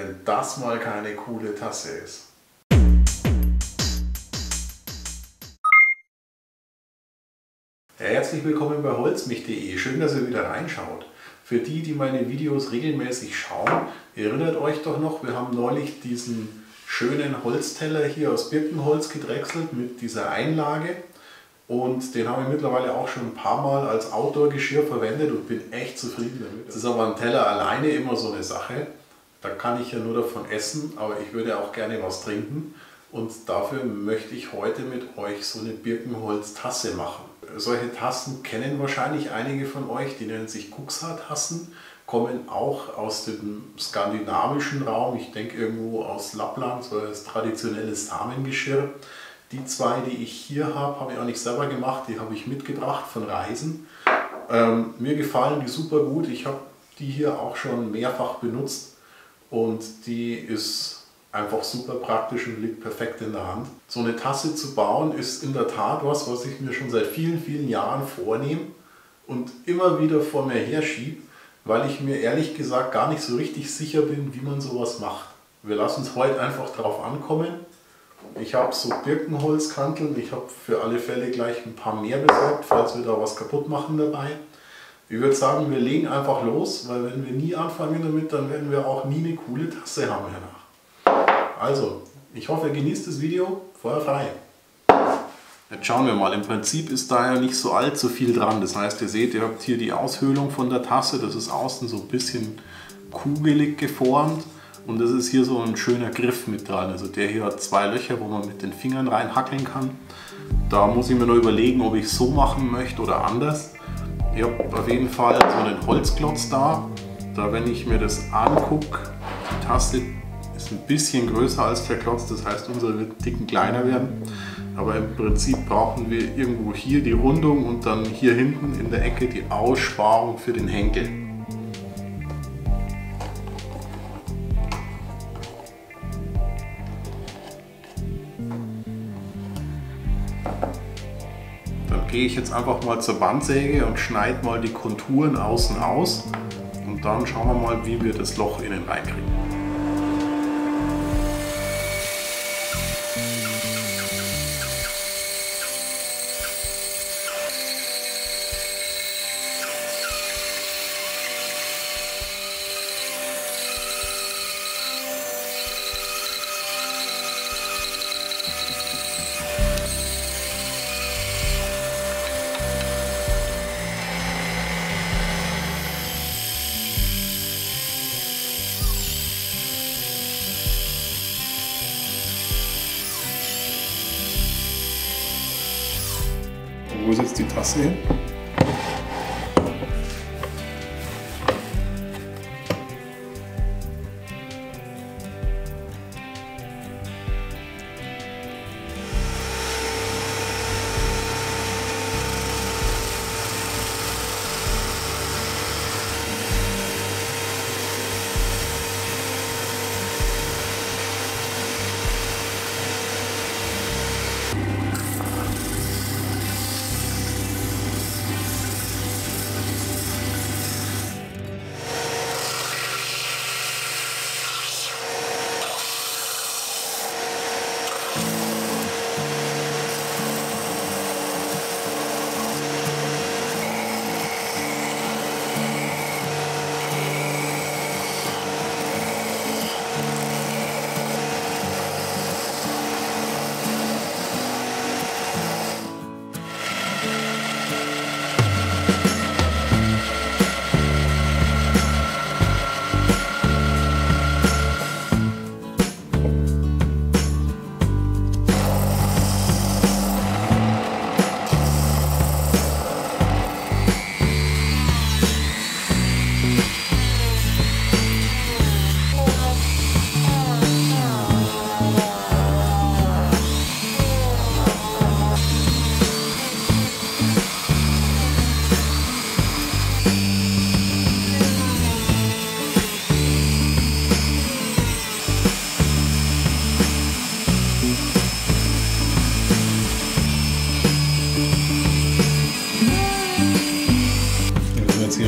wenn das mal keine coole Tasse ist. Herzlich willkommen bei holzmich.de. Schön, dass ihr wieder reinschaut. Für die, die meine Videos regelmäßig schauen, erinnert euch doch noch, wir haben neulich diesen schönen Holzteller hier aus Birkenholz gedrechselt mit dieser Einlage. Und den habe ich mittlerweile auch schon ein paar Mal als Outdoor-Geschirr verwendet und bin echt zufrieden damit. Das ist aber ein Teller alleine immer so eine Sache. Da kann ich ja nur davon essen, aber ich würde auch gerne was trinken. Und dafür möchte ich heute mit euch so eine Birkenholz-Tasse machen. Solche Tassen kennen wahrscheinlich einige von euch, die nennen sich Kuxa-Tassen, kommen auch aus dem skandinavischen Raum, ich denke irgendwo aus Lappland, so als traditionelles Samengeschirr. Die zwei, die ich hier habe, habe ich auch nicht selber gemacht, die habe ich mitgebracht von Reisen. Ähm, mir gefallen die super gut, ich habe die hier auch schon mehrfach benutzt und die ist einfach super praktisch und liegt perfekt in der Hand. So eine Tasse zu bauen ist in der Tat was, was ich mir schon seit vielen, vielen Jahren vornehme und immer wieder vor mir herschiebe, weil ich mir ehrlich gesagt gar nicht so richtig sicher bin, wie man sowas macht. Wir lassen es heute einfach drauf ankommen. Ich habe so Birkenholzkanteln, ich habe für alle Fälle gleich ein paar mehr besorgt, falls wir da was kaputt machen dabei. Ich würde sagen, wir legen einfach los, weil wenn wir nie anfangen damit, dann werden wir auch nie eine coole Tasse haben danach. Also, ich hoffe, ihr genießt das Video. Feuer frei! Jetzt schauen wir mal. Im Prinzip ist da ja nicht so allzu viel dran. Das heißt, ihr seht, ihr habt hier die Aushöhlung von der Tasse. Das ist außen so ein bisschen kugelig geformt. Und das ist hier so ein schöner Griff mit dran. Also der hier hat zwei Löcher, wo man mit den Fingern reinhackeln kann. Da muss ich mir noch überlegen, ob ich so machen möchte oder anders. Ich habe auf jeden Fall so einen Holzklotz da. Da, wenn ich mir das angucke, die Tasse ist ein bisschen größer als der Klotz, das heißt unsere wird Ticken kleiner werden. Aber im Prinzip brauchen wir irgendwo hier die Rundung und dann hier hinten in der Ecke die Aussparung für den Henkel. Gehe ich jetzt einfach mal zur Bandsäge und schneide mal die Konturen außen aus und dann schauen wir mal, wie wir das Loch innen reinkriegen. Wo ist jetzt die Tasse hin?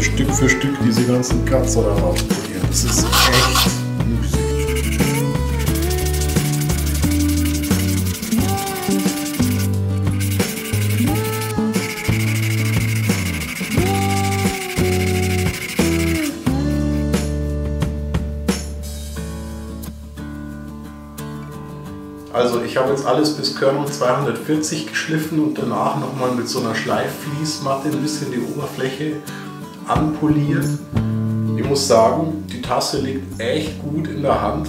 Stück für Stück diese ganzen Kratzer da rauspolieren. Das ist echt Also ich habe jetzt alles bis Körnung 240 geschliffen und danach nochmal mit so einer Schleiffließmatte ein bisschen die Oberfläche anpoliert. Ich muss sagen, die Tasse liegt echt gut in der Hand.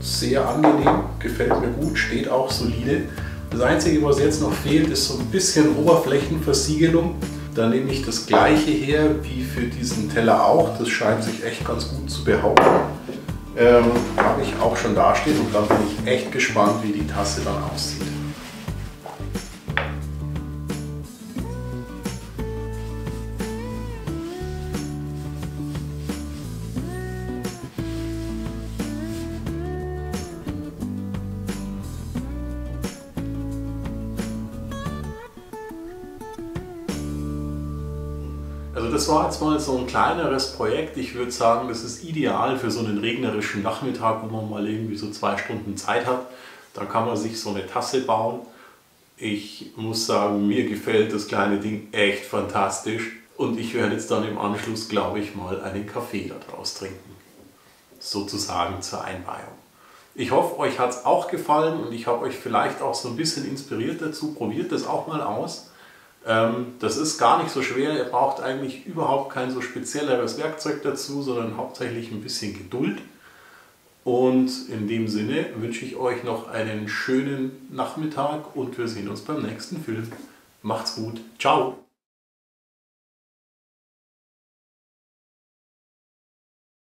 Sehr angenehm, gefällt mir gut, steht auch solide. Das Einzige, was jetzt noch fehlt, ist so ein bisschen Oberflächenversiegelung. Da nehme ich das gleiche her wie für diesen Teller auch. Das scheint sich echt ganz gut zu behaupten. Ähm, Habe ich auch schon dastehen und dann bin ich echt gespannt, wie die Tasse dann aussieht. Also das war jetzt mal so ein kleineres Projekt. Ich würde sagen, das ist ideal für so einen regnerischen Nachmittag, wo man mal irgendwie so zwei Stunden Zeit hat. Da kann man sich so eine Tasse bauen. Ich muss sagen, mir gefällt das kleine Ding echt fantastisch. Und ich werde jetzt dann im Anschluss, glaube ich, mal einen Kaffee daraus trinken. Sozusagen zur Einweihung. Ich hoffe, euch hat es auch gefallen und ich habe euch vielleicht auch so ein bisschen inspiriert dazu. Probiert das auch mal aus. Ähm, das ist gar nicht so schwer, ihr braucht eigentlich überhaupt kein so spezielleres Werkzeug dazu, sondern hauptsächlich ein bisschen Geduld. Und in dem Sinne wünsche ich euch noch einen schönen Nachmittag und wir sehen uns beim nächsten Film. Macht's gut. Ciao.